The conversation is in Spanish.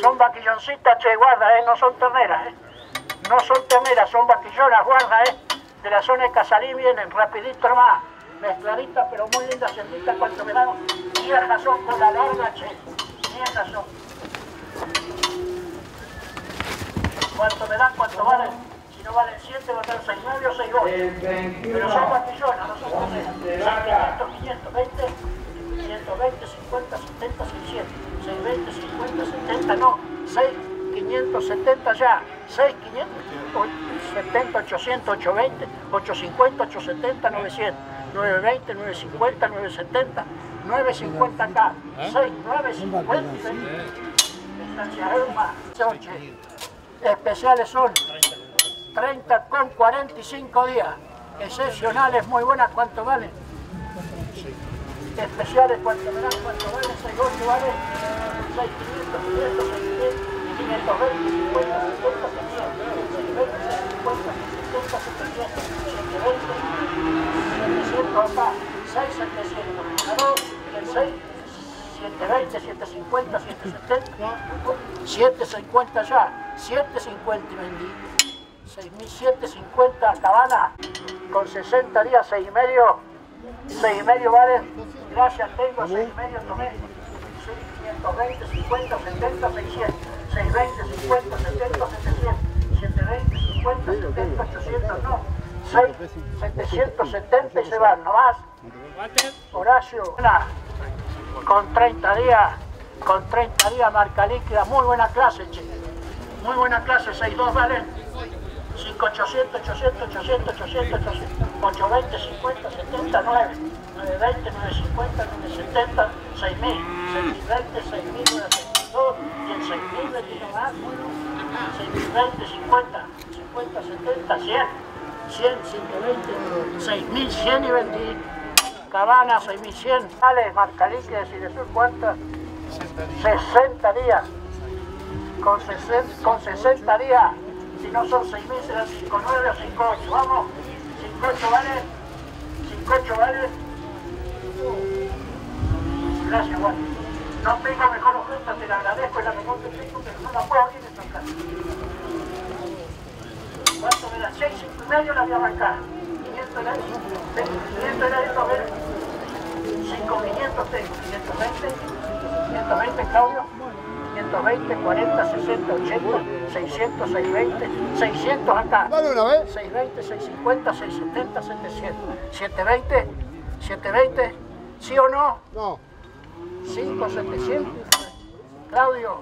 Son vaquilloncitas, che, guarda, eh, no son terneras, eh. No son terneras, son vaquillonas, guarda, eh. De la zona de Casalí vienen, rapidito nomás. Mezcladitas, pero muy lindas, senditas, cuanto me dan. Viejas son con la larga, che. Viejas son. ¿Cuánto me dan? ¿Cuánto valen? Si no valen 7, va a dar 6, 9 o 6, 8. Pero son vaquillonas, no son terneras. Son 500, 500, 20, 120, 50, 70, 600. 620, 50, 70, no. 6, 570 ya. 6, 570, 800, 820, 850, 870, 900. 920, 950, 970, 950 acá. 6, 950. Especiales son 30 con 45 días. Excepcionales, muy buenas, ¿cuánto valen? Especiales, ¿cuánto dan? ¿Cuánto valen? 6, 8 vale 6, 500, 500, 600, 520, 50, 50, 600, 620, 650, 700, 720, 700 acá, 6, 700, ganó el 6, 720, 750, 770, 750 ya, 750 y vendí. 6.750 cabana con 60 días, 6 y medio, 6 y medio vale, gracias tengo, 6 y medio 520, 50, 70, 600, 620, 50, 70, 700, 720, 50, 70, 800, no, 6, 770 y se van, no más. Horacio, con 30 días, con 30 días marca líquida, muy buena clase, che. Muy buena clase, 6-2 valen. 5, 800, 800, 800, 800, 800, 820, 50, 70, 9, 920, 950, 970, 6000, 6020, 6000, 972, y en 6000 vendí nomás, 6020, 50, 50, 70, 100, 100, 120, 6100 y vendí. Cabana, 6100, vale, marca líquida, si de sur, ¿cuántas? 60 días. Con 60, con 60 días si no son 6 meses, serán 5, 9 o 5, 8. Vamos, 5, 8 vale, 5, 8 vale. Gracias, Juan. No tengo mejor oferta, te la agradezco, es la mejor tengo, pero no la puedo abrir esta casa. ¿Cuánto me da? 6, 5 y medio la voy a marcar. 500 era 500 era esto, a ver. 5, 500 tengo, 520, 520, Claudio. 120, 40, 60, 80, 600, 620, 600 acá. Dale una vez. 620, 650, 670, 700. 720, 720, ¿sí o no? No. 5, 700. Claudio.